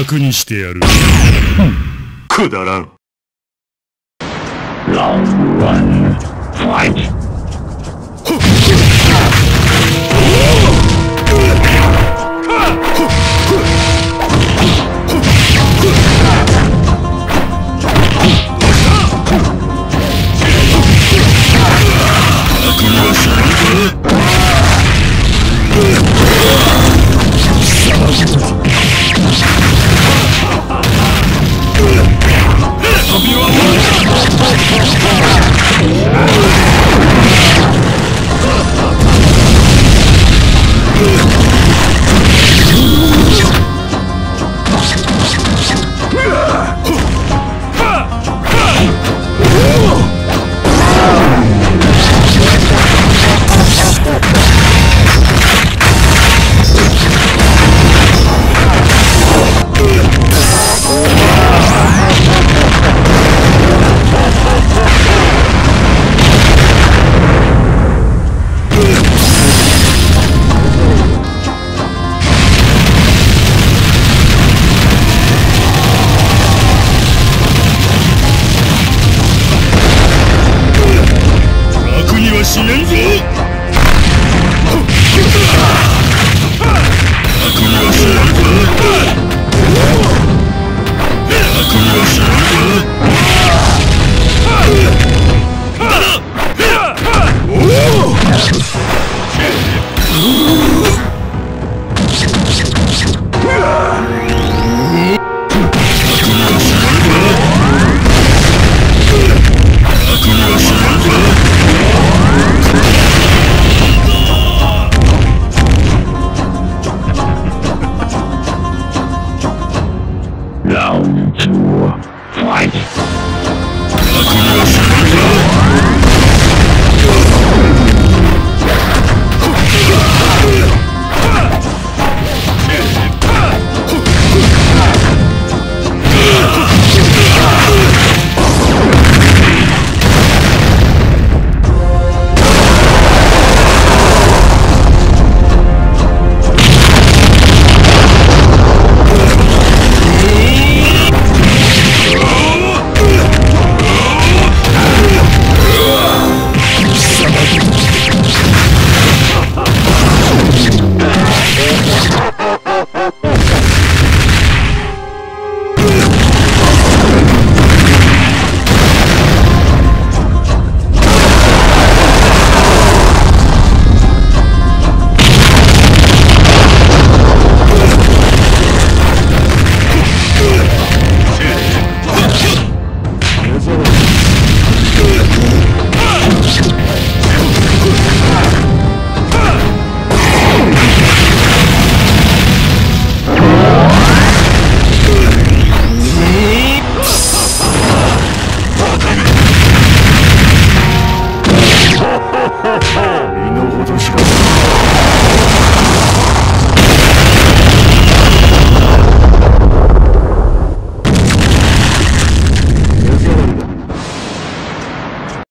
楽にしてやる。くだらん。Round one, fight! 我 fight. 我是